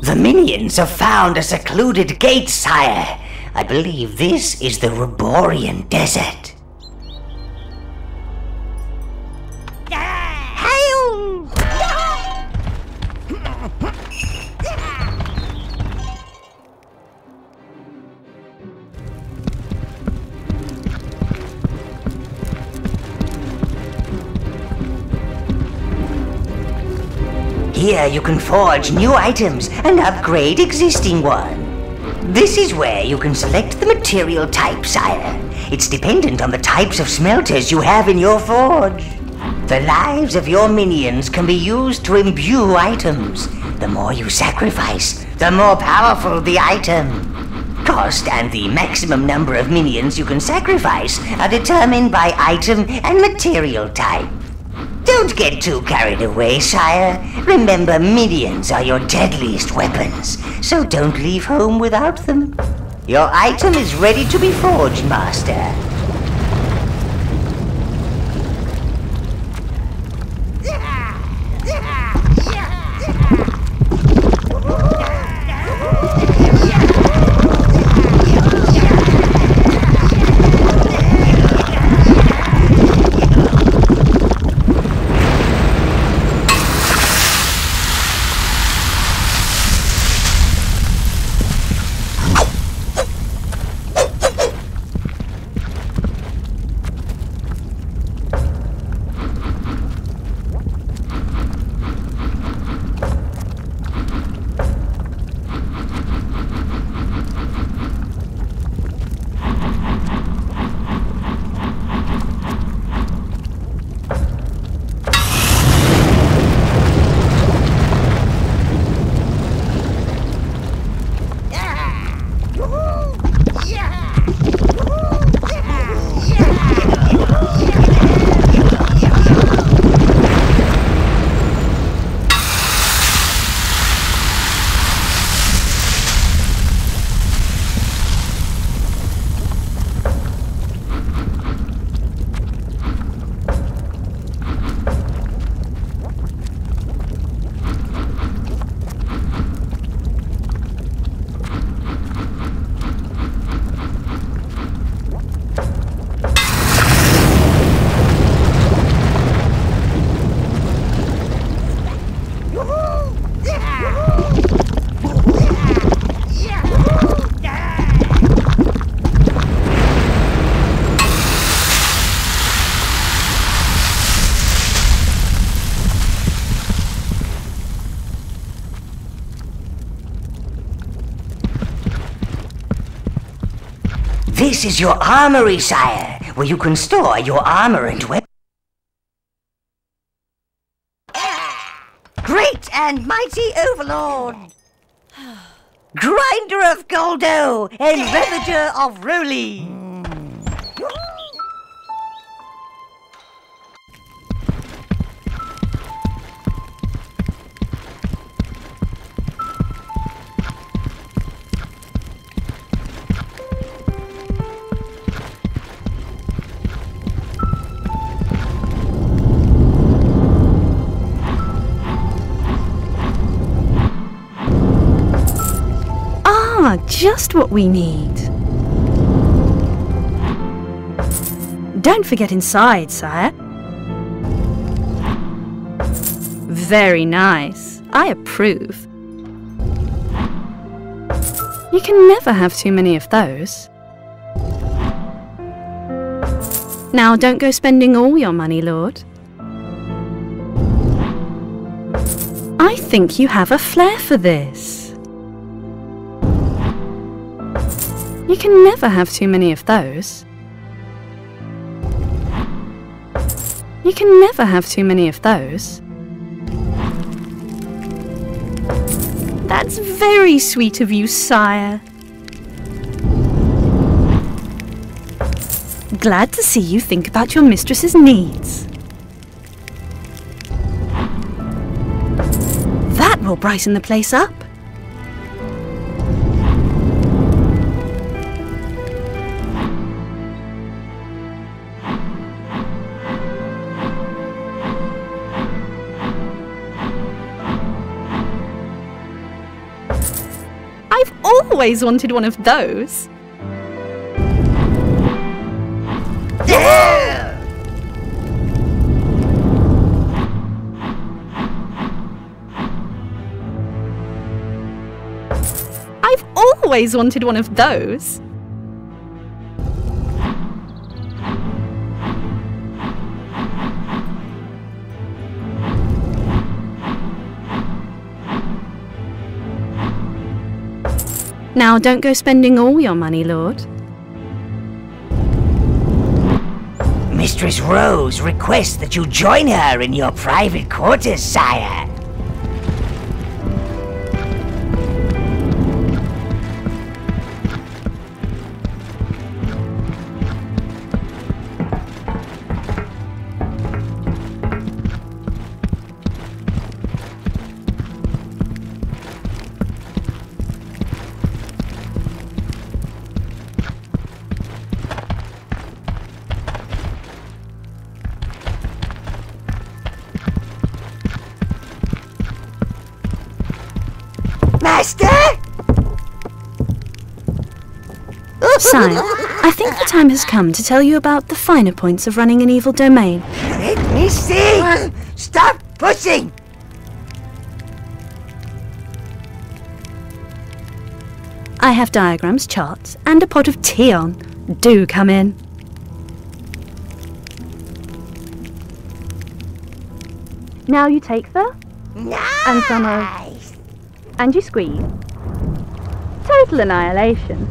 The minions have found a secluded gate, sire. I believe this is the Ruborian Desert. Hail! Here you can forge new items and upgrade existing ones. This is where you can select the material type, sire. It's dependent on the types of smelters you have in your forge. The lives of your minions can be used to imbue items. The more you sacrifice, the more powerful the item. Cost and the maximum number of minions you can sacrifice are determined by item and material type. Don't get too carried away, sire. Remember, minions are your deadliest weapons, so don't leave home without them. Your item is ready to be forged, master. This is your armory, sire, where you can store your armor and weapons. Great and mighty overlord! Grinder of Goldo and Ravager of Roly. Ah, just what we need. Don't forget inside, sire. Very nice. I approve. You can never have too many of those. Now, don't go spending all your money, Lord. I think you have a flair for this. You can never have too many of those. You can never have too many of those. That's very sweet of you, sire. Glad to see you think about your mistress's needs. That will brighten the place up. I've always wanted one of those. I've always wanted one of those. Now, don't go spending all your money, Lord. Mistress Rose requests that you join her in your private quarters, sire. Sire, I think the time has come to tell you about the finer points of running an evil domain. Let me see! Stop pushing! I have diagrams, charts, and a pot of tea on. Do come in. Now you take the, Nice! And some of- and you squeeze. Total annihilation.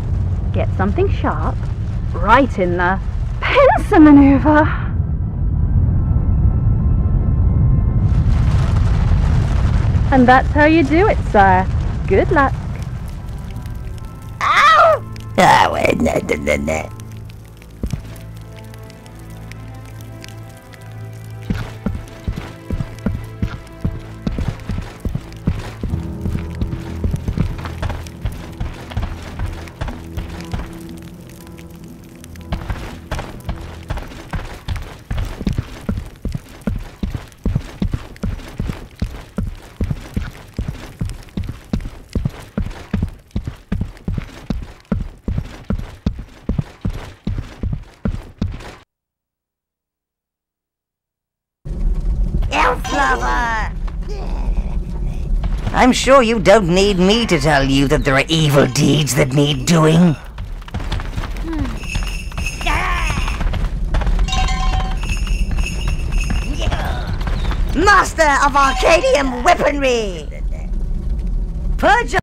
Get something sharp, right in the pincer maneuver. And that's how you do it, sire. Good luck. Ow! Ah, I'm sure you don't need me to tell you that there are evil deeds that need doing. Hmm. Master of Arcadium weaponry! Purge